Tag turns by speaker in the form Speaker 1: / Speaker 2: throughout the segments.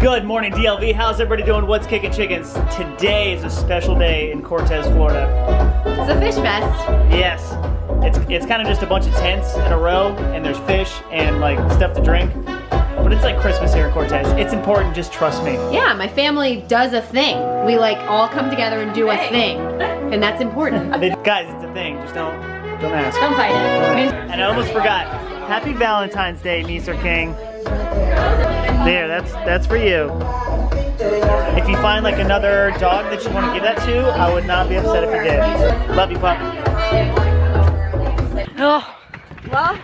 Speaker 1: Good morning, DLV. How's everybody doing? What's kicking chickens? Today is a special day in Cortez, Florida.
Speaker 2: It's a fish fest.
Speaker 1: Yes, it's it's kind of just a bunch of tents in a row, and there's fish and like stuff to drink. But it's like Christmas here in Cortez. It's important. Just trust me.
Speaker 2: Yeah, my family does a thing. We like all come together and do a thing, and that's important.
Speaker 1: They- guys, it's a thing. Just don't don't ask.
Speaker 2: Don't fight it.
Speaker 1: And I almost forgot. Happy Valentine's Day, Mr. King. There, that's that's for you. If you find like another dog that you want to give that to, I would not be upset if you did. Love you, pup. Oh.
Speaker 3: Well,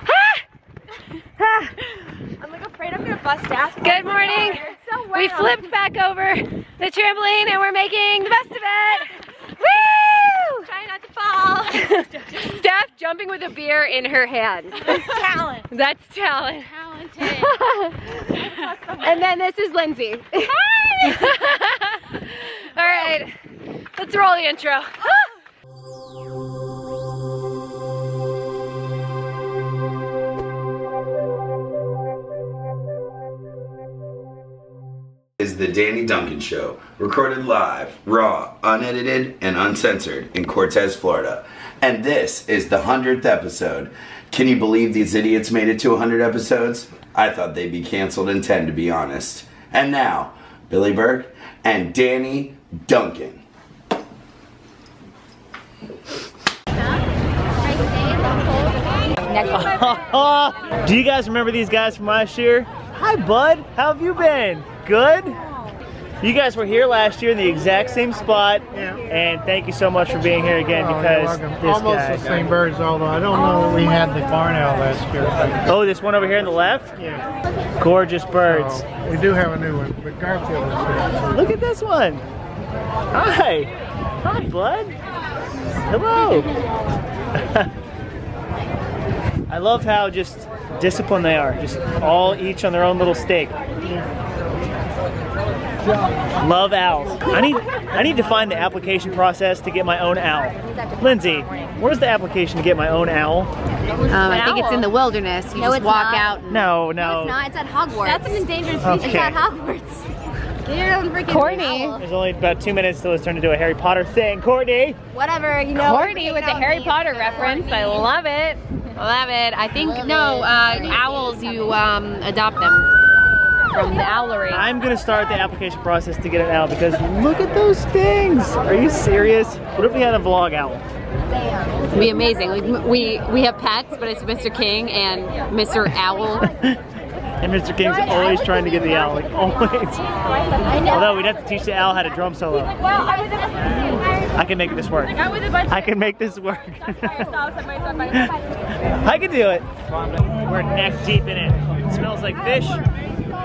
Speaker 3: I'm like afraid I'm gonna bust ass.
Speaker 4: Good morning.
Speaker 3: So
Speaker 4: We flipped back over the trampoline and we're making the best of it. Woo!
Speaker 3: Trying not to fall.
Speaker 4: Steph jumping with a beer in her hand.
Speaker 3: That's talent.
Speaker 4: That's talent.
Speaker 3: Talented.
Speaker 4: And then this is Lindsey. All right, let's roll the intro.
Speaker 5: is the Danny Duncan Show, recorded live, raw, unedited, and uncensored in Cortez, Florida. And this is the 100th episode. Can you believe these idiots made it to 100 episodes? I thought they'd be canceled in 10, to be honest. And now, Billy Burke and Danny Duncan.
Speaker 1: Do you guys remember these guys from last year? Hi, bud. How have you been? Good? You guys were here last year in the exact same spot. And thank you so much for being here again
Speaker 6: Oh,
Speaker 1: because this
Speaker 6: Almost
Speaker 1: guy.
Speaker 6: the same birds, although I don't know we had the barn owl last year.
Speaker 1: Oh, this one over here on the left?
Speaker 6: yeah.
Speaker 1: Gorgeous birds.
Speaker 6: So, we do have a new one, but Garfield is here.
Speaker 1: Look at this one. Hi. Hi, bud. Hello. I love how just disciplined they are. Just all each on their own little stake. Love owls. I need I need to find the application process to get my own owl. Lindsey, where's the application to get my own owl?
Speaker 2: Um, I think it's in the wilderness. You
Speaker 3: No,
Speaker 2: just walk
Speaker 3: not.
Speaker 2: out. And,
Speaker 1: No,
Speaker 3: No,
Speaker 1: no.
Speaker 3: it's not. It's at Hogwarts.
Speaker 2: That's an endangered
Speaker 1: species.
Speaker 3: It's at Hogwarts. Get your own freaking
Speaker 4: Courtney.
Speaker 3: owl.
Speaker 1: There's only about two minutes till it's turned into a Harry Potter thing. Courtney.
Speaker 3: Whatever, you know.
Speaker 4: Courtney with a Harry Potter reference. I love it.
Speaker 2: I love it. I think no uh, owls. You um, adopt them from the owlery.
Speaker 1: I'm gonna start the application process to get an owl because look at those things. Are you serious? What if we had a vlog owl?
Speaker 2: It'd be amazing. Like, we we have pets, but it's Mr. King and Mr. Owl.
Speaker 1: And Mr. King's always trying to get the owl, like always. Although we'd have to teach the owl how to drum solo. I can make this work. I can make this work. I can do it. We're neck deep in it. It smells like fish,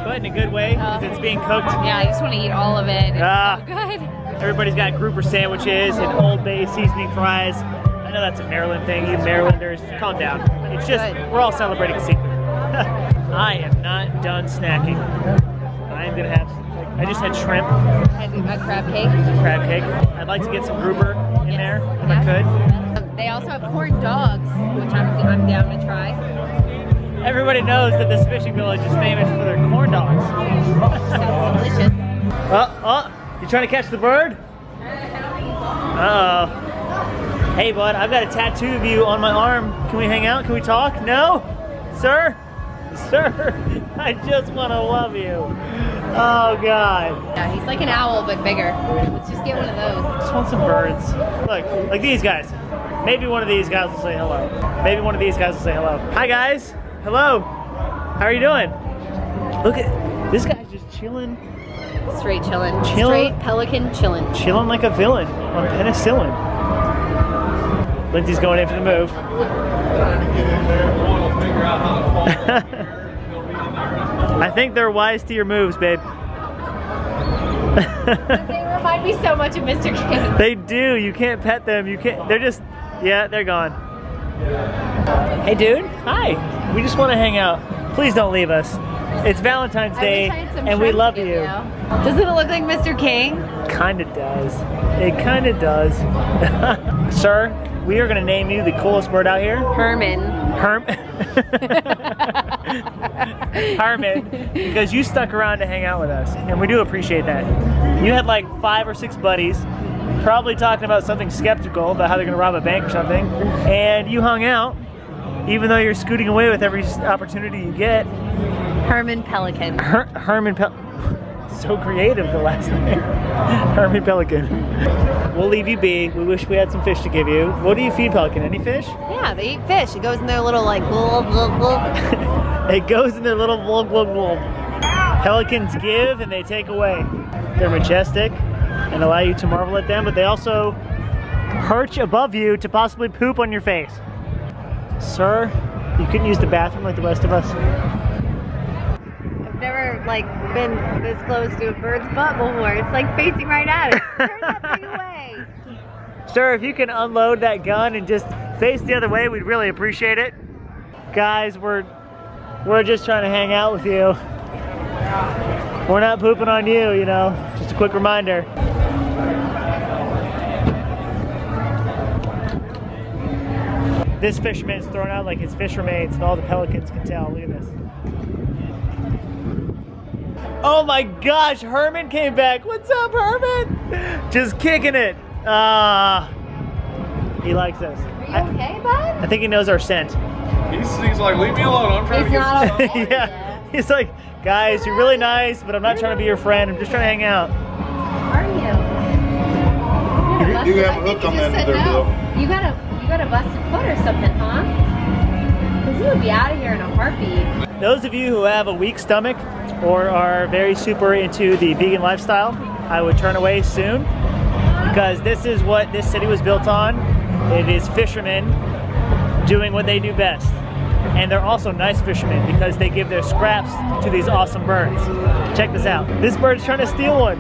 Speaker 1: but in a good way because it's being cooked.
Speaker 2: Yeah, I just want to eat all of it. It's
Speaker 1: Ah.
Speaker 2: so good.
Speaker 1: Everybody's got grouper sandwiches and Old Bay seasoning fries. I know that's a Maryland thing. You Marylanders, calm down. It's just we're all celebrating seafood. I am not done snacking. I'm gonna have. I just had shrimp,
Speaker 2: Had a crab cake.
Speaker 1: crab cake. I'd like to get some grouper in there if I could.
Speaker 2: They also have corn dogs, which I'm, I'm down to try.
Speaker 1: Everybody knows that this fishing village is famous for their corn dogs.
Speaker 2: Sounds delicious.
Speaker 1: Oh, oh, you trying to catch the bird? Uh oh. Hey, bud, I've got a tattoo of you on my arm. Can we hang out? Can we talk? No? Sir? Sir, I just want to love you. Oh, God.
Speaker 2: Yeah, he's like an owl, but bigger. Let's just get one of those.
Speaker 1: Just want some birds. Look, like these guys. Maybe one of these guys will say hello. Maybe one of these guys will say hello. Hi, guys. Hello. How are you doing? Look at this guy's just chilling,
Speaker 2: Straight chilling.
Speaker 1: Chillin'?
Speaker 2: Straight pelican chillin'.
Speaker 1: chilling like a villain on penicillin. Lindsey's going in for the move. I think they're wise to your moves, babe.
Speaker 2: They remind me so much of Mr. King.
Speaker 1: they do. You can't pet them. You can't. They're just. Yeah, they're gone. Hey, dude. Hi. We just want to hang out. Please don't leave us. It's Valentine's Day, and we love you.
Speaker 2: Doesn't it look like Mr. King?
Speaker 1: Kinda does. It kinda does. Sir, we are gonna name you the coolest bird out here.
Speaker 2: Herman.
Speaker 1: Herm. Herman, because you stuck around to hang out with us, and we do appreciate that. You had like five or six buddies, probably talking about something skeptical about how they're gonna rob a bank or something, and you hung out, even though you're scooting away with every opportunity you get.
Speaker 2: Herman Pelican.
Speaker 1: Her- Herman Pel. So creative, the last name. Herman Pelican. We'll leave you be. We wish we had some fish to give you. What do you feed Pelican? Any fish?
Speaker 2: Yeah, they eat fish. It goes in their little like blah, blah, blah.
Speaker 1: It goes in their little blub blub blub. Pelicans give and they take away. They're majestic and allow you to marvel at them, but they also perch above you to possibly poop on your face. Sir, you couldn't use the bathroom like the rest of us.
Speaker 2: I've never like been this close to a bird's butt before. It's like facing right at it. Turn that thing away.
Speaker 1: Sir, if you can unload that gun and just face the other way, we'd really appreciate it. Guys, we're we're just trying to hang out with you. We're not pooping on you, you know. Just a quick reminder. This fisherman is thrown out like his fish remains, and all the pelicans can tell. Look at this. Oh my gosh, Herman came back. What's up, Herman? Just kicking it. Ah, he likes us.
Speaker 2: Are you okay, bud?
Speaker 1: I think he knows our scent.
Speaker 7: He's, he's like, leave me alone. I'm trying
Speaker 2: He's
Speaker 7: to get
Speaker 2: not
Speaker 7: some
Speaker 2: okay.
Speaker 1: yeah. He's like, guys, you're really nice, but I'm not trying to be your friend. I'm just trying to hang out.
Speaker 2: Are you?
Speaker 6: You have a hook on that there, Bill.
Speaker 2: You got a you got a busted foot or something, huh? Cause you would be out of here in a heartbeat.
Speaker 1: Those of you who have a weak stomach or are very super into the vegan lifestyle, I would turn away soon because this is what this city was built on. It is fishermen doing what they do best. And they're also nice fishermen because they give their scraps to these awesome birds. Check this out. This bird's trying to steal one.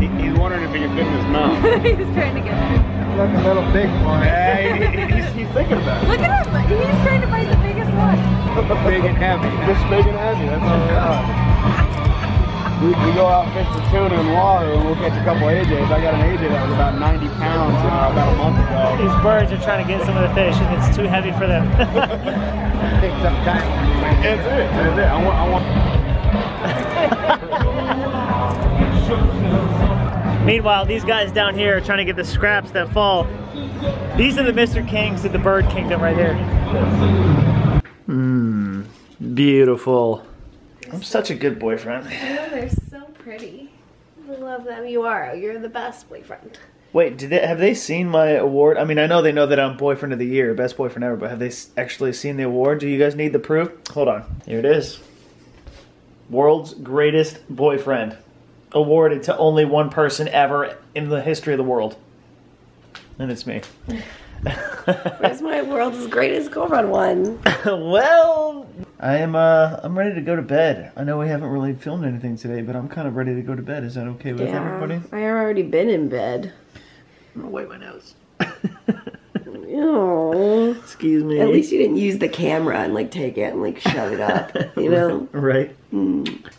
Speaker 6: He- He's wondering if he can fit in his mouth.
Speaker 2: He's trying to get.
Speaker 6: Look a little big one. Yeah, he- he's, he's thinking about it.
Speaker 2: Look at him! He's trying to find the biggest one.
Speaker 6: Big and heavy. Just big and heavy. That's all we got. We, we go out and fish for tuna and water and we'll catch a couple AJs. I got an AJ that was about 90 pounds uh, about a month ago.
Speaker 1: These birds are trying to get some of the fish and it's too heavy for them.
Speaker 6: Picked up tight. That's it. That's it. I want, I want
Speaker 1: Meanwhile, these guys down here are trying to get the scraps that fall. These are the Mr. Kings of the bird kingdom right here. Mmm, beautiful. I'm such a good boyfriend.
Speaker 3: Oh, they're so pretty. I love them. You are. You're the best boyfriend.
Speaker 1: Wait, did they, have they seen my award? I mean, I know they know that I'm boyfriend of the year, best boyfriend ever, but have they actually seen the award? Do you guys need the proof? Hold on. Here it is. World's greatest boyfriend. Awarded to only one person ever in the history of the world. And it's me.
Speaker 3: Where's my world's greatest girlfriend one?
Speaker 1: well, I am uh I'm ready to go to bed. I know we haven't really filmed anything today, but I'm kind of ready to go to bed. Is that okay with everybody?
Speaker 3: I have already been in bed.
Speaker 1: I'm gonna wipe my nose.
Speaker 3: Oh.
Speaker 1: Excuse me.
Speaker 3: At least you didn't use the camera and like take it and like shove it up. You know?
Speaker 1: Right.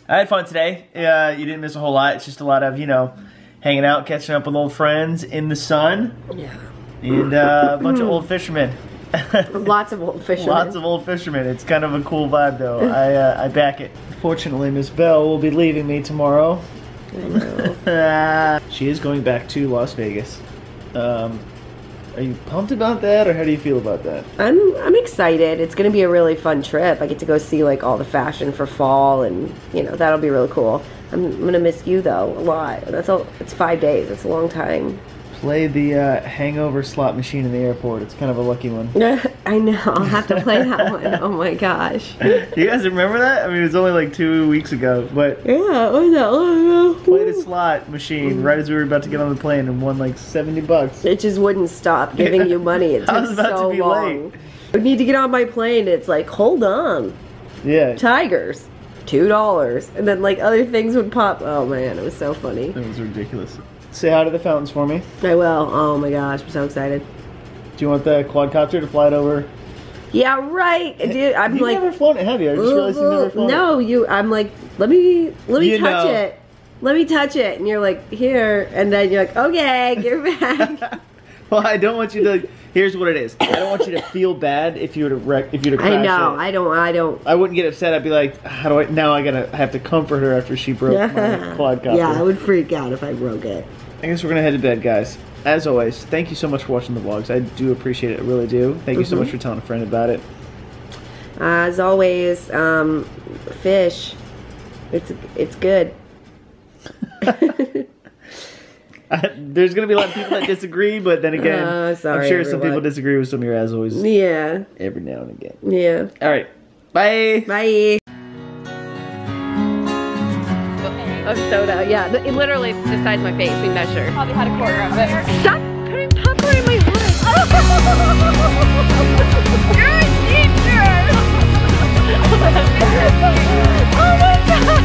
Speaker 1: I had fun today. Uh, you didn't miss a whole lot. It's just a lot of, you know, hanging out, catching up with old friends in the sun,
Speaker 3: Yeah.
Speaker 1: and uh, a bunch of old fishermen.
Speaker 3: Lots of old fishermen.
Speaker 1: Lots of old fishermen. It's kind of a cool vibe, though. I uh, I back it. Fortunately, Miss Bell will be leaving me tomorrow. she is going back to Las Vegas. Um, are you pumped about that, or how do you feel about that?
Speaker 3: I'm I'm excited. It's gonna be a really fun trip. I get to go see like all the fashion for fall, and you know that'll be really cool. I'm, I'm gonna miss you though a lot. That's all. It's five days. It's a long time.
Speaker 1: Play the uh, hangover slot machine in the airport. It's kind of a lucky one.
Speaker 3: I know. I'll have to play that one. Oh my gosh.
Speaker 1: you guys remember that? I mean, it was only like two weeks ago, but
Speaker 3: Yeah. Oh no.
Speaker 1: played a slot machine right as we were about to get on the plane and won like 70 bucks.
Speaker 3: It just wouldn't stop giving you money. It took
Speaker 1: I was about to
Speaker 3: so
Speaker 1: be
Speaker 3: long.
Speaker 1: late.
Speaker 3: I need to get on my plane. It's like, hold on,
Speaker 1: Yeah.
Speaker 3: tigers, two dollars, and then like other things would pop. Oh man, it was so funny.
Speaker 1: It was ridiculous. Say hi to the fountains for me.
Speaker 3: I will. Oh my gosh, I'm so excited.
Speaker 1: Do you want the quadcopter to fly it over?
Speaker 3: Yeah, right, dude. I'm
Speaker 1: You've
Speaker 3: like,
Speaker 1: never flown it, have you? I just realized you've never flown it.
Speaker 3: no, you. I'm like, let me, let me
Speaker 1: You
Speaker 3: touch
Speaker 1: know.
Speaker 3: it. Let me touch it, and you're like, here, and then you're like, okay, get back.
Speaker 1: Well, I don't want you to. Here's what it is. I don't want you to feel bad if you were to wreck. If you were to crash
Speaker 3: I know.
Speaker 1: it.
Speaker 3: I don't. I don't.
Speaker 1: I wouldn't get upset. I'd be like, how do I now? I gotta I have to comfort her after she broke my quadcopter.
Speaker 3: yeah, I would freak out if I broke it.
Speaker 1: I guess we're gonna head to bed, guys. As always, thank you so much for watching the vlogs. I do appreciate it. I really do. Thank you so
Speaker 3: Mhm.
Speaker 1: much for telling a friend about it.
Speaker 3: As always, um, fish. It's it's good.
Speaker 1: There's gonna be a lot of people that disagree, but then again,
Speaker 3: Oh, sorry,
Speaker 1: I'm sure some people disagree with some of your as always
Speaker 3: Yeah.
Speaker 1: every now and again.
Speaker 3: Yeah.
Speaker 1: All right, bye.
Speaker 3: Bye.
Speaker 4: Of soda, yeah. It literally decides my face. We measure.
Speaker 2: Probably had a quarter of it.
Speaker 4: Stop putting popcorn in my hood. You're a teacher. oh my god.